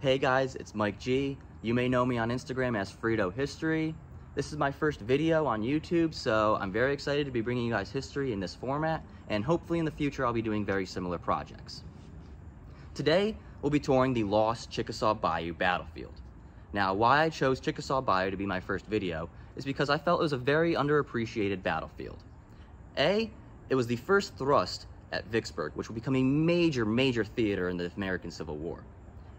Hey guys, it's Mike G. You may know me on Instagram as Friddo History. This is my first video on YouTube, so I'm very excited to be bringing you guys history in this format, and hopefully in the future I'll be doing very similar projects. Today, we'll be touring the lost Chickasaw Bayou battlefield. Now, why I chose Chickasaw Bayou to be my first video is because I felt it was a very underappreciated battlefield. A, it was the first thrust at Vicksburg, which would become a major, major theater in the American Civil War.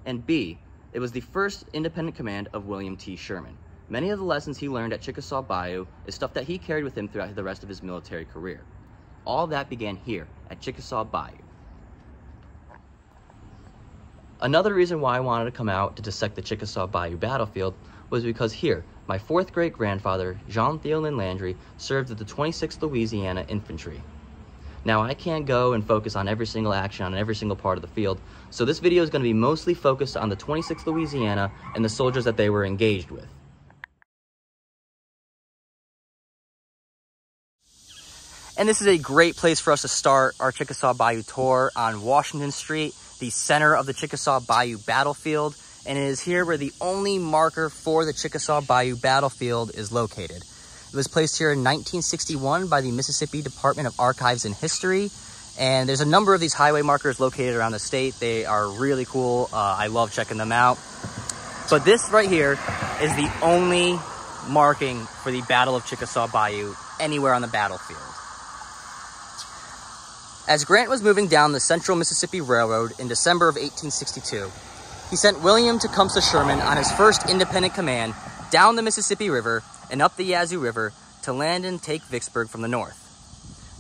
And B, it was the first independent command of William T. Sherman. Many of the lessons he learned at Chickasaw Bayou is stuff that he carried with him throughout the rest of his military career. All that began here at Chickasaw Bayou. Another reason why I wanted to come out to dissect the Chickasaw Bayou battlefield was because here, my fourth great grandfather, Jean Theolin Landry, served with the 26th Louisiana Infantry. Now, I can't go and focus on every single action on every single part of the field, so this video is going to be mostly focused on the 26th Louisiana and the soldiers that they were engaged with. And this is a great place for us to start our Chickasaw Bayou tour on Washington Street, the center of the Chickasaw Bayou battlefield. And it is here where the only marker for the Chickasaw Bayou battlefield is located. It was placed here in 1961 by the Mississippi Department of Archives and History. And there's a number of these highway markers located around the state. They are really cool. Uh, I love checking them out. But this right here is the only marking for the Battle of Chickasaw Bayou anywhere on the battlefield. As Grant was moving down the Central Mississippi Railroad in December of 1862, he sent William Tecumseh Sherman on his first independent command down the Mississippi River and up the Yazoo River to land and take Vicksburg from the north.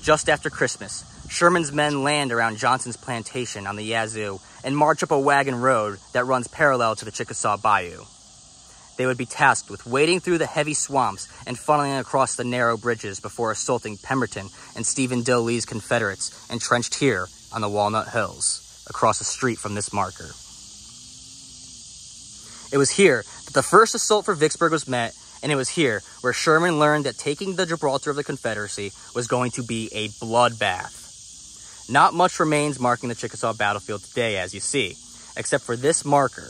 Just after Christmas, Sherman's men land around Johnson's plantation on the Yazoo and march up a wagon road that runs parallel to the Chickasaw Bayou. They would be tasked with wading through the heavy swamps and funneling across the narrow bridges before assaulting Pemberton and Stephen Dill Lee's Confederates entrenched here on the Walnut Hills, across the street from this marker. It was here that the first assault for Vicksburg was met and it was here where Sherman learned that taking the Gibraltar of the Confederacy was going to be a bloodbath. Not much remains marking the Chickasaw battlefield today, as you see, except for this marker.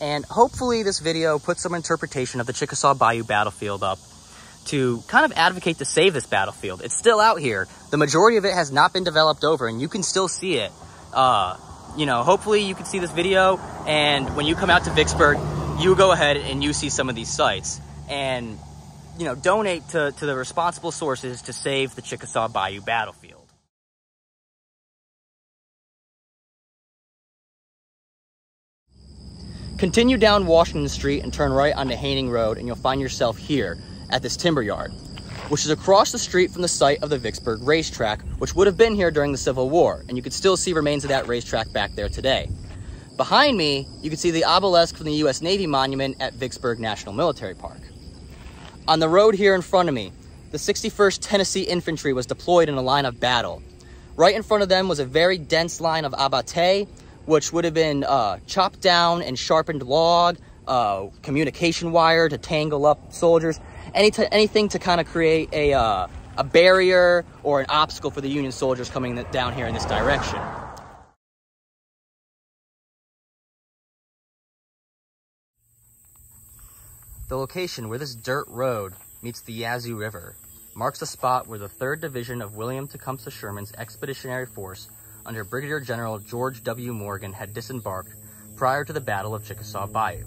And hopefully this video puts some interpretation of the Chickasaw Bayou battlefield up to kind of advocate to save this battlefield. It's still out here. The majority of it has not been developed over, and you can still see it. Uh, you know, hopefully you can see this video, and when you come out to Vicksburg, you go ahead and you see some of these sites and you know donate to, to the responsible sources to save the Chickasaw Bayou battlefield. Continue down Washington Street and turn right onto Haining Road and you'll find yourself here at this timber yard, which is across the street from the site of the Vicksburg racetrack, which would have been here during the Civil War, and you can still see remains of that racetrack back there today. Behind me, you can see the obelisk from the U.S. Navy Monument at Vicksburg National Military Park. On the road here in front of me, the 61st Tennessee Infantry was deployed in a line of battle. Right in front of them was a very dense line of abattis, which would have been uh, chopped down and sharpened log, uh, communication wire to tangle up soldiers, any anything to kind of create a, uh, a barrier or an obstacle for the Union soldiers coming down here in this direction. The location where this dirt road meets the Yazoo River marks the spot where the 3rd Division of William Tecumseh Sherman's Expeditionary Force under Brigadier General George W. Morgan had disembarked prior to the Battle of Chickasaw Bayou.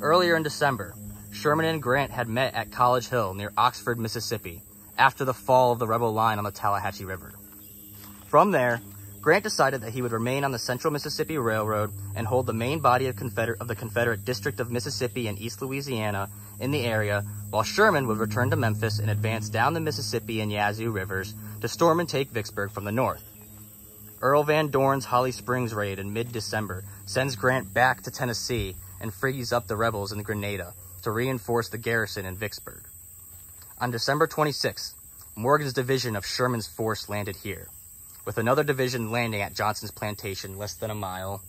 Earlier in December, Sherman and Grant had met at College Hill near Oxford, Mississippi, after the fall of the rebel line on the Tallahatchie River. From there, Grant decided that he would remain on the Central Mississippi Railroad and hold the main body of, Confeder of the Confederate District of Mississippi and East Louisiana in the area, while Sherman would return to Memphis and advance down the Mississippi and Yazoo rivers to storm and take Vicksburg from the north. Earl Van Dorn's Holly Springs raid in mid-December sends Grant back to Tennessee and frees up the rebels in Grenada to reinforce the garrison in Vicksburg. On December 26th, Morgan's division of Sherman's force landed here with another division landing at Johnson's plantation less than a mile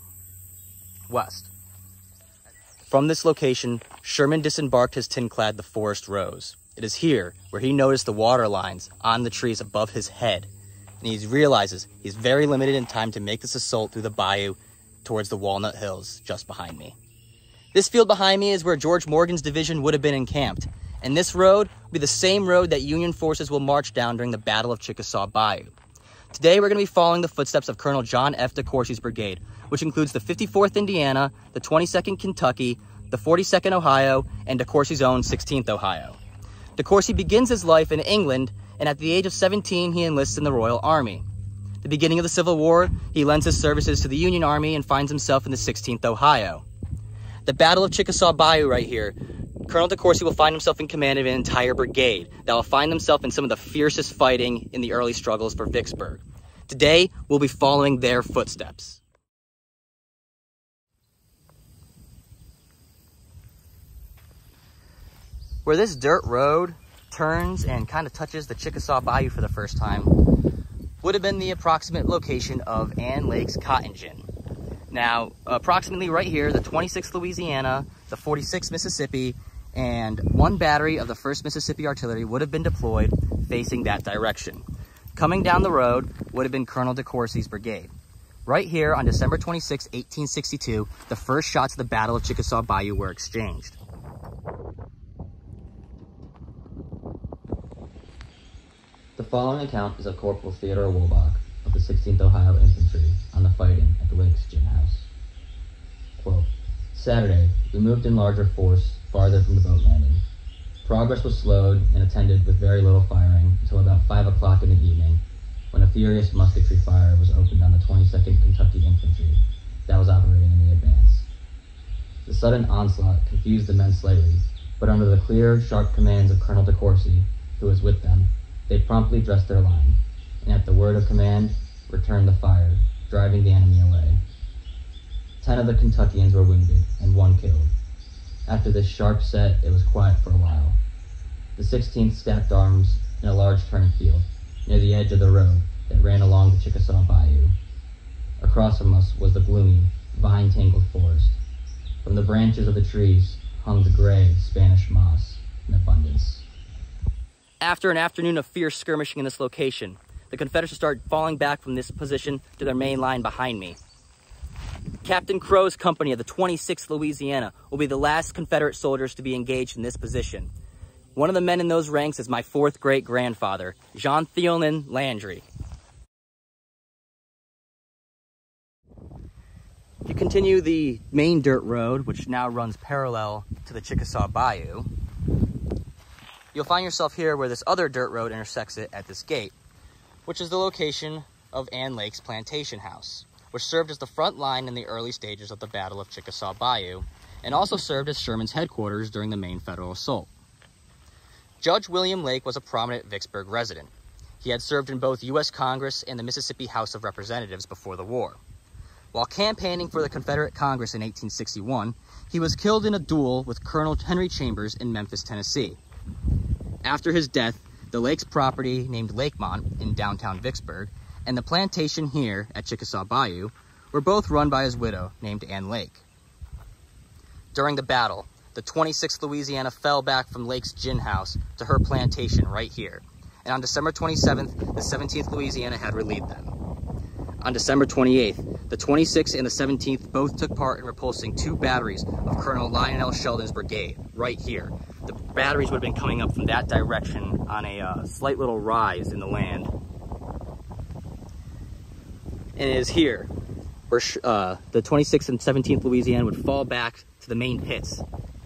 west. From this location, Sherman disembarked his tin-clad the Forest Rose. It is here where he noticed the water lines on the trees above his head, and he realizes he's very limited in time to make this assault through the bayou towards the Walnut Hills just behind me. This field behind me is where George Morgan's division would have been encamped, and this road will be the same road that Union forces will march down during the Battle of Chickasaw Bayou. Today, we're going to be following the footsteps of Colonel John F. DeCourcy's brigade, which includes the 54th Indiana, the 22nd Kentucky, the 42nd Ohio, and DeCourcy's own 16th Ohio. DeCourcy begins his life in England, and at the age of 17, he enlists in the Royal Army. The beginning of the Civil War, he lends his services to the Union Army and finds himself in the 16th Ohio. The Battle of Chickasaw Bayou right here, Colonel DeCourcy will find himself in command of an entire brigade that will find themselves in some of the fiercest fighting in the early struggles for Vicksburg. Today, we'll be following their footsteps. Where this dirt road turns and kind of touches the Chickasaw Bayou for the first time would have been the approximate location of Ann Lake's cotton gin. Now, approximately right here, the 26th Louisiana, the 46th Mississippi, and one battery of the 1st Mississippi Artillery would have been deployed facing that direction. Coming down the road would have been Colonel DeCourcy's brigade. Right here on December 26, 1862, the first shots of the Battle of Chickasaw Bayou were exchanged. The following account is of Corporal Theodore Wolbach of the 16th Ohio Infantry on the fighting at the Lakes Gin House. Quote, Saturday, we moved in larger force farther from the boat landing. Progress was slowed and attended with very little firing until about 5 o'clock in the evening, when a furious musketry fire was opened on the 22nd Kentucky Infantry that was operating in the advance. The sudden onslaught confused the men slightly, but under the clear, sharp commands of Colonel DeCourcy, who was with them, they promptly dressed their line, and at the word of command, returned the fire, driving the enemy away. Ten of the Kentuckians were wounded, and one killed. After this sharp set, it was quiet for a while. The 16th stacked arms in a large turnfield, near the edge of the road that ran along the Chickasaw Bayou. Across from us was the gloomy, vine-tangled forest. From the branches of the trees hung the gray Spanish moss in abundance. After an afternoon of fierce skirmishing in this location, the Confederates start falling back from this position to their main line behind me. Captain Crow's company of the 26th Louisiana will be the last Confederate soldiers to be engaged in this position. One of the men in those ranks is my fourth great grandfather, Jean Thielman Landry. If you continue the main dirt road, which now runs parallel to the Chickasaw Bayou, you'll find yourself here where this other dirt road intersects it at this gate, which is the location of Ann Lake's plantation house, which served as the front line in the early stages of the Battle of Chickasaw Bayou, and also served as Sherman's headquarters during the main federal assault. Judge William Lake was a prominent Vicksburg resident. He had served in both U.S. Congress and the Mississippi House of Representatives before the war. While campaigning for the Confederate Congress in 1861, he was killed in a duel with Colonel Henry Chambers in Memphis, Tennessee. After his death, the lake's property named Lakemont in downtown Vicksburg and the plantation here at Chickasaw Bayou were both run by his widow named Ann Lake. During the battle, the 26th Louisiana fell back from Lake's gin house to her plantation right here. And on December 27th, the 17th Louisiana had relieved them. On December 28th, the 26th and the 17th both took part in repulsing two batteries of Colonel Lionel Sheldon's brigade right here, the batteries would have been coming up from that direction on a uh, slight little rise in the land. And it is here where uh, the 26th and 17th Louisiana would fall back to the main pits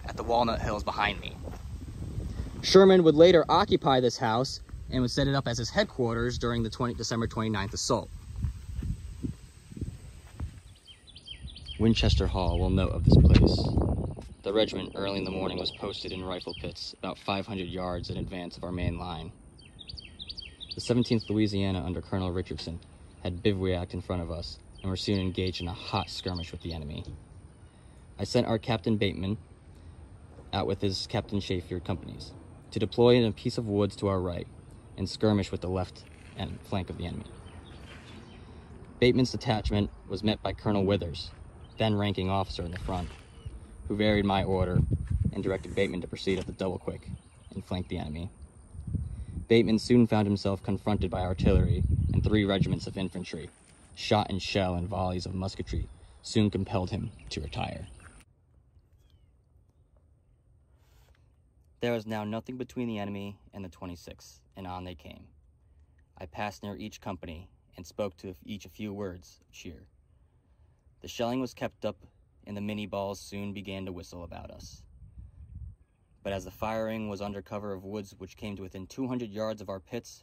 at the Walnut Hills behind me. Sherman would later occupy this house and would set it up as his headquarters during the 20, December 29th assault. Winchester Hall will note of this place. The regiment early in the morning was posted in rifle pits about 500 yards in advance of our main line. The 17th Louisiana under Colonel Richardson had bivouacked in front of us and were soon engaged in a hot skirmish with the enemy. I sent our Captain Bateman out with his Captain Shaffield companies to deploy in a piece of woods to our right and skirmish with the left and flank of the enemy. Bateman's detachment was met by Colonel Withers, then ranking officer in the front who varied my order and directed Bateman to proceed at the double quick and flank the enemy. Bateman soon found himself confronted by artillery three regiments of infantry, shot and shell and volleys of musketry soon compelled him to retire. There was now nothing between the enemy and the 26th, and on they came. I passed near each company and spoke to each a few words of cheer. The shelling was kept up, and the Minié balls soon began to whistle about us. But as the firing was under cover of woods which came to within 200 yards of our pits,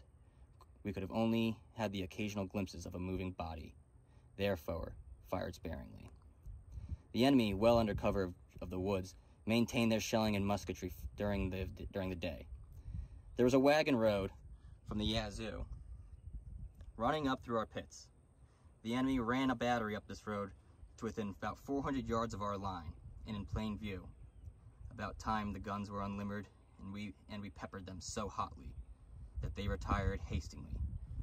we could have only had the occasional glimpses of a moving body. Therefore, fired sparingly. The enemy, well under cover of, of the woods, maintained their shelling and musketry during the, during the day. There was a wagon road from the Yazoo running up through our pits. The enemy ran a battery up this road to within about 400 yards of our line and in plain view. About time the guns were unlimbered and we, and we peppered them so hotly that they retired hastily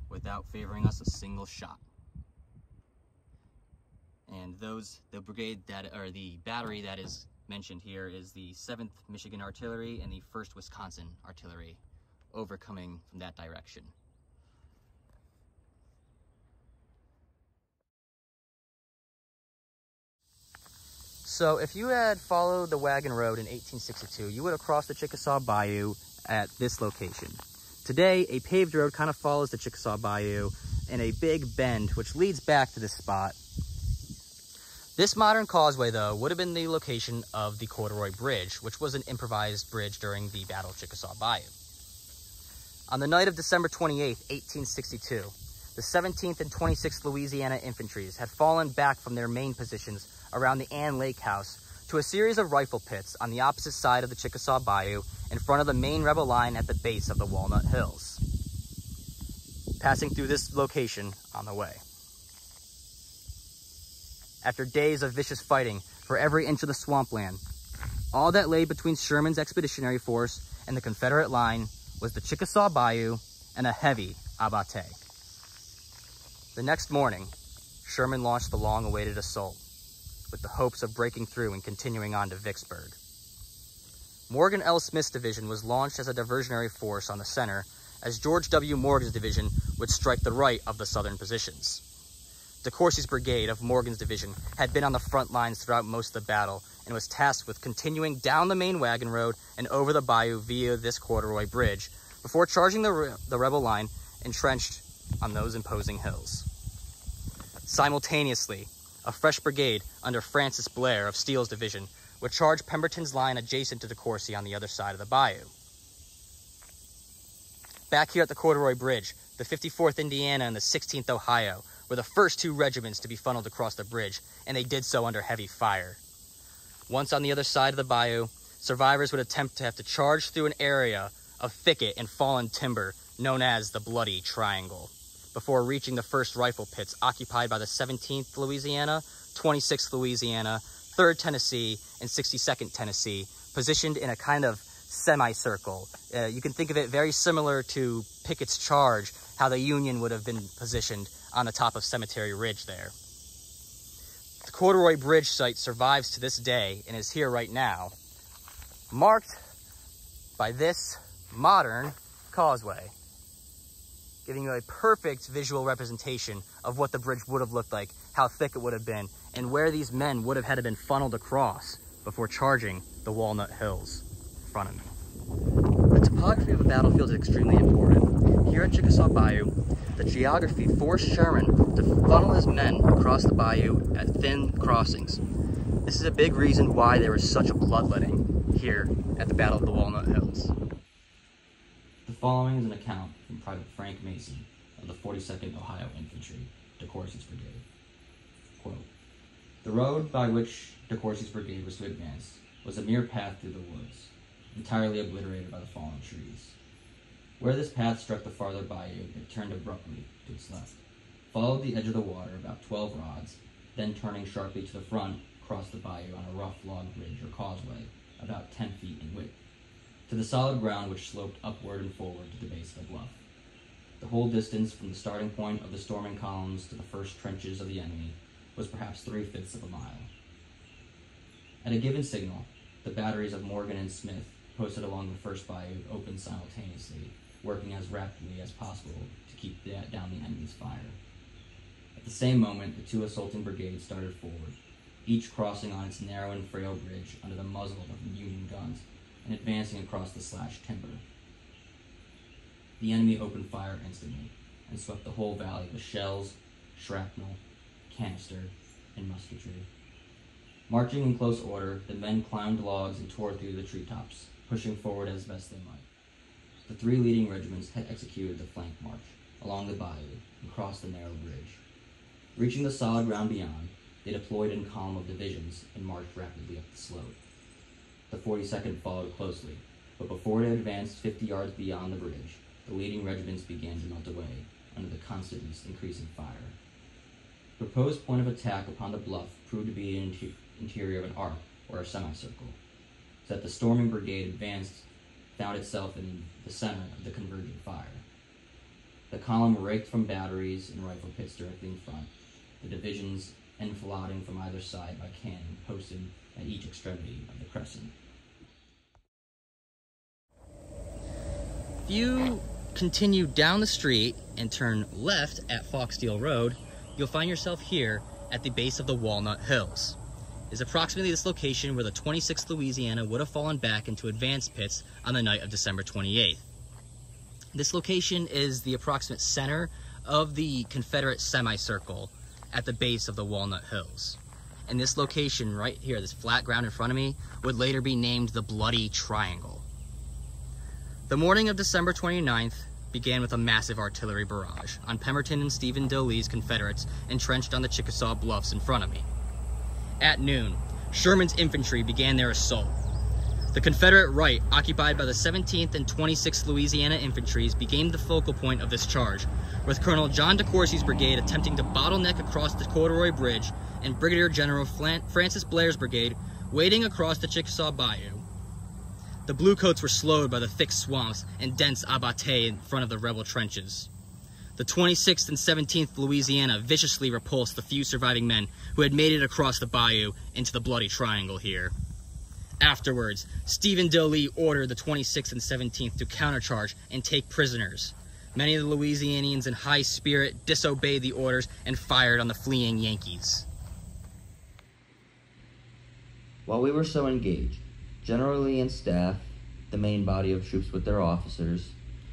without favoring us a single shot. And those, the brigade that, or the battery that is mentioned here is the 7th Michigan Artillery and the 1st Wisconsin Artillery overcoming from that direction. So if you had followed the wagon road in 1862, you would have crossed the Chickasaw Bayou at this location. Today, a paved road kind of follows the Chickasaw Bayou in a big bend, which leads back to this spot this modern causeway, though, would have been the location of the Corduroy Bridge, which was an improvised bridge during the Battle of Chickasaw Bayou. On the night of December 28, 1862, the 17th and 26th Louisiana Infantries had fallen back from their main positions around the Ann Lake House to a series of rifle pits on the opposite side of the Chickasaw Bayou in front of the main rebel line at the base of the Walnut Hills. Passing through this location on the way after days of vicious fighting for every inch of the swampland. All that lay between Sherman's expeditionary force and the Confederate line was the Chickasaw Bayou and a heavy abattis. The next morning, Sherman launched the long-awaited assault with the hopes of breaking through and continuing on to Vicksburg. Morgan L. Smith's division was launched as a diversionary force on the center as George W. Morgan's division would strike the right of the southern positions. DeCourcy's brigade of Morgan's division had been on the front lines throughout most of the battle and was tasked with continuing down the main wagon road and over the bayou via this corduroy bridge before charging the, re the rebel line entrenched on those imposing hills. Simultaneously, a fresh brigade under Francis Blair of Steele's division would charge Pemberton's line adjacent to DeCourcy on the other side of the bayou. Back here at the Corduroy Bridge, the 54th Indiana and the 16th Ohio were the first two regiments to be funneled across the bridge, and they did so under heavy fire. Once on the other side of the bayou, survivors would attempt to have to charge through an area of thicket and fallen timber known as the Bloody Triangle, before reaching the first rifle pits occupied by the 17th Louisiana, 26th Louisiana, 3rd Tennessee, and 62nd Tennessee, positioned in a kind of semicircle. Uh, you can think of it very similar to Pickett's charge, how the Union would have been positioned on the top of Cemetery Ridge there. The Corduroy Bridge site survives to this day and is here right now, marked by this modern causeway, giving you a perfect visual representation of what the bridge would have looked like, how thick it would have been, and where these men would have had to been funneled across before charging the Walnut Hills in front of me. The topography of a battlefield is extremely important. Here at Chickasaw Bayou, the geography forced Sherman to funnel his men across the bayou at thin crossings. This is a big reason why there was such a bloodletting here at the Battle of the Walnut Hills. The following is an account from Private Frank Mason of the 42nd Ohio Infantry, DeCourcy's brigade. Quote, the road by which DeCourcy's brigade was to advance was a mere path through the woods, entirely obliterated by the fallen trees. Where this path struck the farther bayou, it turned abruptly to its left, followed the edge of the water about 12 rods, then turning sharply to the front, crossed the bayou on a rough log bridge or causeway, about 10 feet in width, to the solid ground which sloped upward and forward to the base of the bluff. The whole distance from the starting point of the storming columns to the first trenches of the enemy was perhaps three-fifths of a mile. At a given signal, the batteries of Morgan and Smith, posted along the first bayou, opened simultaneously, working as rapidly as possible to keep down the enemy's fire. At the same moment, the two assaulting brigades started forward, each crossing on its narrow and frail bridge under the muzzle of the Union guns and advancing across the slashed timber. The enemy opened fire instantly and swept the whole valley with shells, shrapnel, canister, and musketry. Marching in close order, the men climbed logs and tore through the treetops, pushing forward as best they might. The three leading regiments had executed the flank march along the bayou and crossed the narrow bridge. Reaching the solid ground beyond, they deployed in column of divisions and marched rapidly up the slope. The 42nd followed closely, but before it advanced 50 yards beyond the bridge, the leading regiments began to melt away under the constantly increasing fire. The proposed point of attack upon the bluff proved to be inter- interior of an arc or a semicircle, so that the storming brigade advanced found itself in the center of the converging fire. The column raked from batteries and rifle pits directly in front, the divisions enfilading from either side by cannon posted at each extremity of the crescent. If you continue down the street and turn left at Foxdale Road, you'll find yourself here at the base of the Walnut Hills. Is approximately this location where the 26th Louisiana would have fallen back into advance pits on the night of December 28th. This location is the approximate center of the Confederate semicircle at the base of the Walnut Hills. And this location right here, this flat ground in front of me, would later be named the Bloody Triangle. The morning of December 29th began with a massive artillery barrage on Pemberton and Stephen Dill Lee's Confederates entrenched on the Chickasaw Bluffs in front of me. At noon, Sherman's infantry began their assault. The Confederate right, occupied by the 17th and 26th Louisiana Infantries, became the focal point of this charge, with Colonel John DeCourcy's brigade attempting to bottleneck across the Corduroy Bridge and Brigadier General Francis Blair's brigade wading across the Chickasaw Bayou. The Bluecoats were slowed by the thick swamps and dense abattis in front of the rebel trenches. The 26th and 17th Louisiana viciously repulsed the few surviving men who had made it across the bayou into the Bloody Triangle here. Afterwards, Stephen Dill Lee ordered the 26th and 17th to countercharge and take prisoners. Many of the Louisianians in high spirit disobeyed the orders and fired on the fleeing Yankees. While we were so engaged, General Lee and staff, the main body of troops with their officers,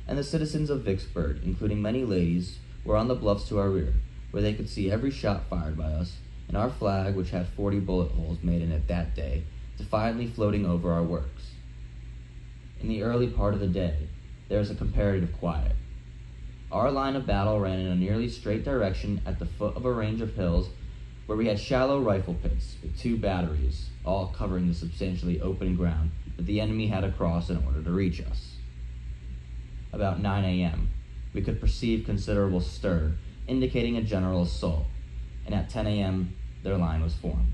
and the citizens of Vicksburg, including many ladies, were on the bluffs to our rear, where they could see every shot fired by us, and our flag, which had 40 bullet holes made in it that day, defiantly floating over our works. In the early part of the day, there was a comparative quiet. Our line of battle ran in a nearly straight direction at the foot of a range of hills where we had shallow rifle pits with two batteries, all covering the substantially open ground that the enemy had to cross in order to reach us about 9 a.m., we could perceive considerable stir, indicating a general assault, and at 10 a.m., their line was formed.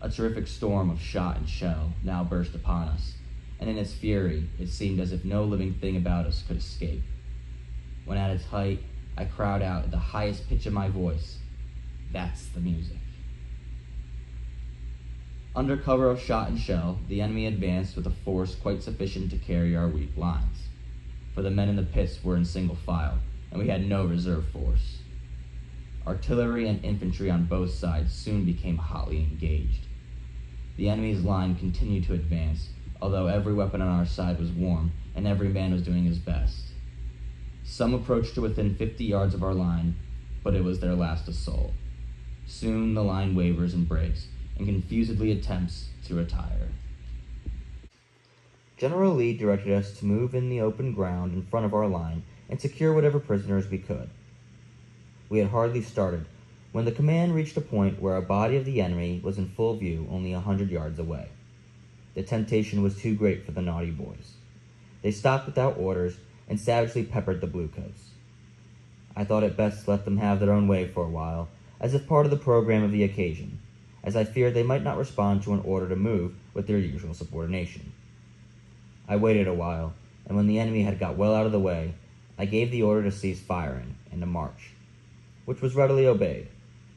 A terrific storm of shot and shell now burst upon us, and in its fury, it seemed as if no living thing about us could escape. When at its height, I cried out at the highest pitch of my voice, That's the music. Under cover of shot and shell, the enemy advanced with a force quite sufficient to carry our weak lines for the men in the pits were in single file, and we had no reserve force. Artillery and infantry on both sides soon became hotly engaged. The enemy's line continued to advance, although every weapon on our side was warm and every man was doing his best. Some approached to within 50 yards of our line, but it was their last assault. Soon the line wavers and breaks, and confusedly attempts to retire. General Lee directed us to move in the open ground in front of our line and secure whatever prisoners we could. We had hardly started when the command reached a point where a body of the enemy was in full view only a hundred yards away. The temptation was too great for the naughty boys. They stopped without orders and savagely peppered the bluecoats. I thought it best to let them have their own way for a while, as if part of the program of the occasion, as I feared they might not respond to an order to move with their usual subordination. I waited a while, and when the enemy had got well out of the way, I gave the order to cease firing and to march, which was readily obeyed,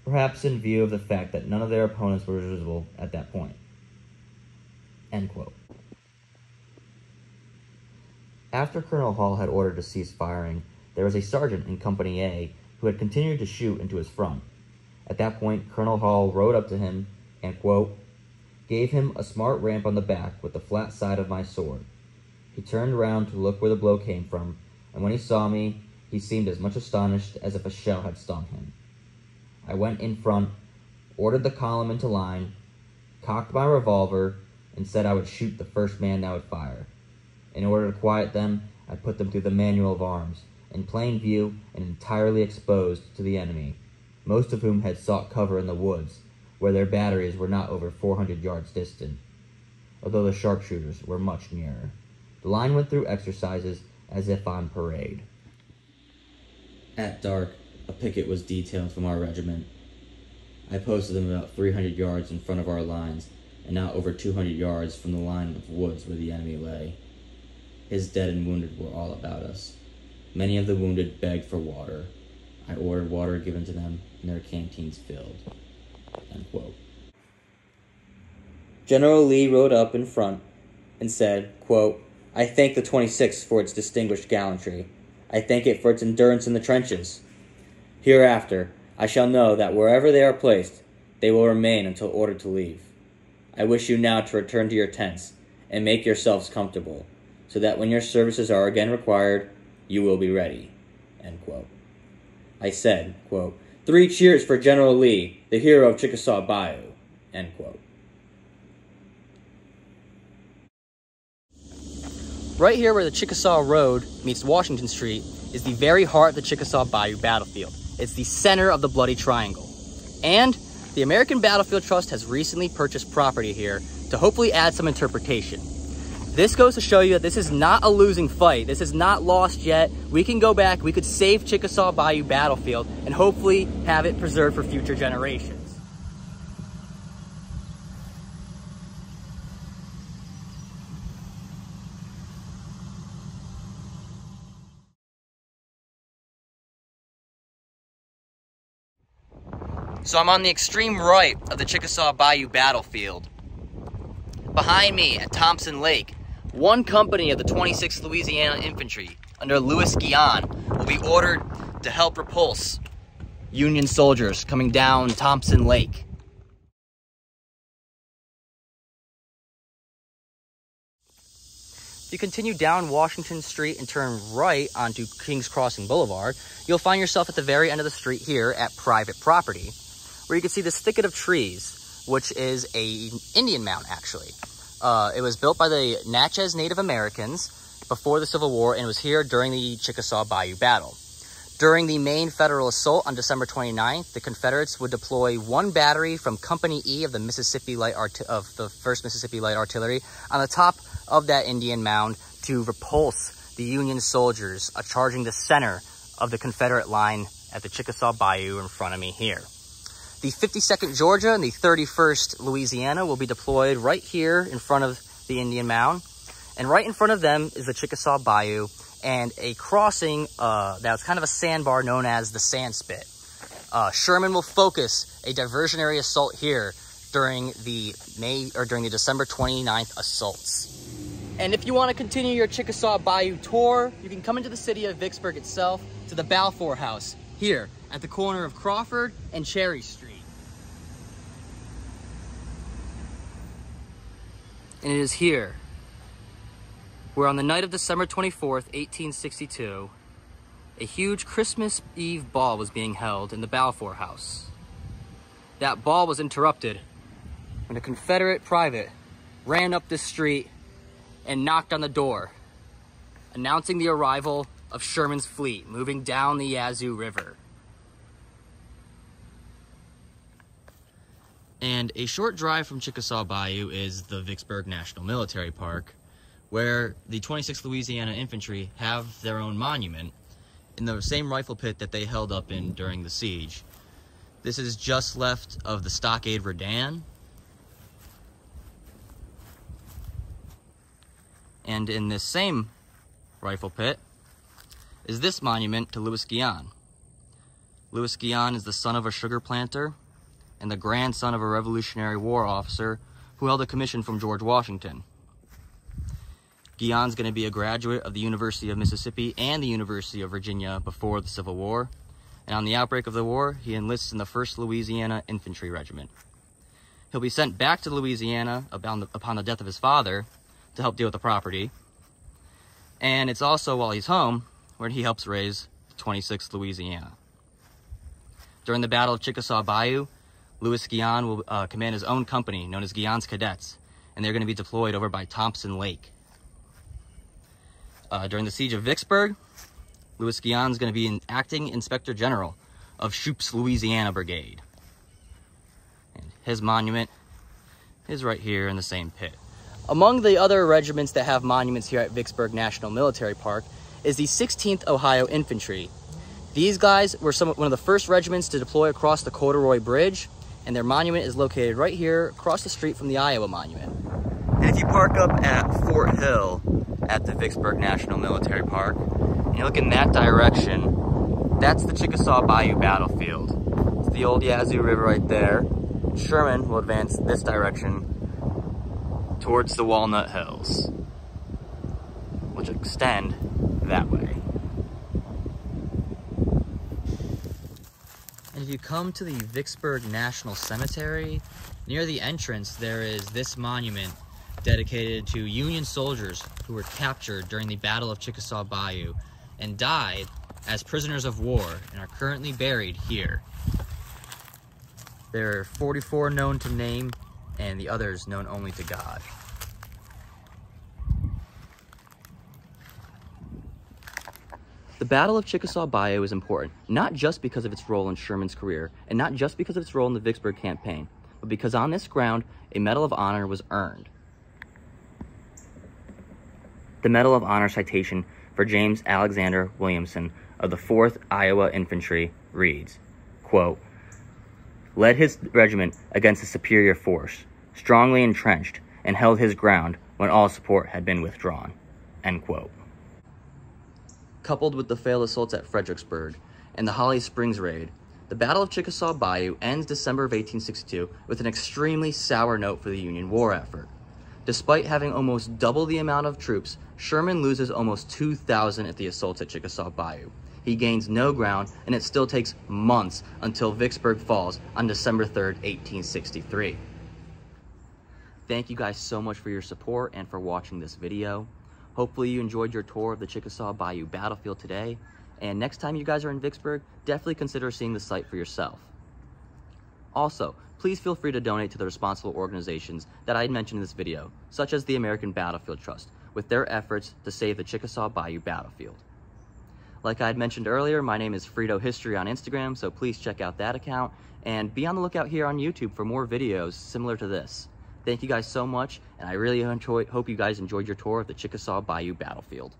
perhaps in view of the fact that none of their opponents were visible at that point. After Colonel Hall had ordered to cease firing, there was a sergeant in Company A who had continued to shoot into his front, At that point, Colonel Hall rode up to him and, quote, gave him a smart ramp on the back with the flat side of my sword. He turned round to look where the blow came from, and when he saw me, he seemed as much astonished as if a shell had stung him. I went in front, ordered the column into line, cocked my revolver, and said I would shoot the first man that would fire. In order to quiet them, I put them through the manual of arms, in plain view and entirely exposed to the enemy, most of whom had sought cover in the woods, where their batteries were not over 400 yards distant, although the sharpshooters were much nearer. The line went through exercises as if on parade. At dark, a picket was detailed from our regiment. I posted them about 300 yards in front of our lines and not over 200 yards from the line of woods where the enemy lay. His dead and wounded were all about us. Many of the wounded begged for water. I ordered water given to them and their canteens filled. General Lee rode up in front and said, quote, I thank the 26th for its distinguished gallantry. I thank it for its endurance in the trenches. Hereafter, I shall know that wherever they are placed, they will remain until ordered to leave. I wish you now to return to your tents and make yourselves comfortable, so that when your services are again required, you will be ready. I said, quote, Three cheers for General Lee, the hero of Chickasaw Bayou. End quote. Right here where the Chickasaw Road meets Washington Street is the very heart of the Chickasaw Bayou battlefield. It's the center of the Bloody Triangle. And the American Battlefield Trust has recently purchased property here to hopefully add some interpretation. This goes to show you that this is not a losing fight. This is not lost yet. We can go back, we could save Chickasaw Bayou Battlefield and hopefully have it preserved for future generations. So I'm on the extreme right of the Chickasaw Bayou battlefield. Behind me at Thompson Lake one company of the 26th Louisiana Infantry under Louis Guion will be ordered to help repulse Union soldiers coming down Thompson Lake. If you continue down Washington Street and turn right onto Kings Crossing Boulevard, you'll find yourself at the very end of the street here at private property, where you can see this thicket of trees, which is a Indian mound actually. Uh, it was built by the Natchez Native Americans before the Civil War and was here during the Chickasaw Bayou Battle. During the main federal assault on December 29th, the Confederates would deploy one battery from Company E of the Mississippi Light Art of the 1st Mississippi Light Artillery on the top of that Indian mound to repulse the Union soldiers uh, charging the center of the Confederate line at the Chickasaw Bayou in front of me here. The 52nd Georgia and the 31st Louisiana will be deployed right here in front of the Indian Mound. And right in front of them is the Chickasaw Bayou and a crossing uh, that's kind of a sandbar known as the Sand Spit. Uh, Sherman will focus a diversionary assault here during the May or during the December 29th assaults. And if you want to continue your Chickasaw Bayou tour, you can come into the city of Vicksburg itself to the Balfour House here at the corner of Crawford and Cherry Street. And it is here where on the night of December 24th, 1862, a huge Christmas Eve ball was being held in the Balfour House. That ball was interrupted when a Confederate private ran up the street and knocked on the door, announcing the arrival of Sherman's fleet moving down the Yazoo River. And a short drive from Chickasaw Bayou is the Vicksburg National Military Park, where the 26th Louisiana Infantry have their own monument in the same rifle pit that they held up in during the siege. This is just left of the Stockade Redan. And in this same rifle pit is this monument to Louis Guion. Louis Guion is the son of a sugar planter and the grandson of a Revolutionary War officer who held a commission from George Washington. Guion's going to be a graduate of the University of Mississippi and the University of Virginia before the Civil War. and on the outbreak of the war, he enlists in the 1st Louisiana Infantry Regiment. He'll be sent back to Louisiana upon the, death of his father to help deal with the property. And it's also while he's home where he helps raise 26th Louisiana. During the Battle of Chickasaw Bayou, Louis Guion will uh, command his own company known as Guion's Cadets, and they're going to be deployed over by Thompson Lake. Uh, during the Siege of Vicksburg, Louis Guion is going to be an acting Inspector General of Shoup's Louisiana Brigade. And his monument is right here in the same pit. Among the other regiments that have monuments here at Vicksburg National Military Park is the 16th Ohio Infantry. These guys were some, one of the first regiments to deploy across the Corduroy Bridge, and their monument is located right here across the street from the Iowa Monument. And if you park up at Fort Hill at the Vicksburg National Military Park, and you look in that direction, that's the Chickasaw Bayou battlefield. It's the old Yazoo River right there. Sherman will advance this direction towards the Walnut Hills, which extend that way. And if you come to the Vicksburg National Cemetery, near the entrance there is this monument dedicated to Union soldiers who were captured during the Battle of Chickasaw Bayou and died as prisoners of war and are currently buried here. There are 44 known to name and the others known only to God. The Battle of Chickasaw Bayou is important, not just because of its role in Sherman's career, and not just because of its role in the Vicksburg campaign, but because on this ground, a Medal of Honor was earned. The Medal of Honor citation for James Alexander Williamson of the 4th Iowa Infantry reads, quote, led his regiment against a superior force, strongly entrenched, and held his ground when all support had been withdrawn. End quote. Coupled with the failed assaults at Fredericksburg and the Holly Springs raid, the Battle of Chickasaw Bayou ends December of 1862 with an extremely sour note for the Union war effort. Despite having almost double the amount of troops, Sherman loses almost 2,000 at the assaults at Chickasaw Bayou. He gains no ground, and it still takes months until Vicksburg falls on December 3rd, 1863. Thank you guys so much for your support and for watching this video. Hopefully you enjoyed your tour of the Chickasaw Bayou battlefield today. And next time you guys are in Vicksburg, definitely consider seeing the site for yourself. Also, please feel free to donate to the responsible organizations that I had mentioned in this video, such as the American Battlefield Trust, with their efforts to save the Chickasaw Bayou battlefield. Like I had mentioned earlier, my name is Friddo History on Instagram, so please check out that account, and be on the lookout here on YouTube for more videos similar to this. Thank you guys so much, and I really enjoy, hope you guys enjoyed your tour of the Chickasaw Bayou Battlefield.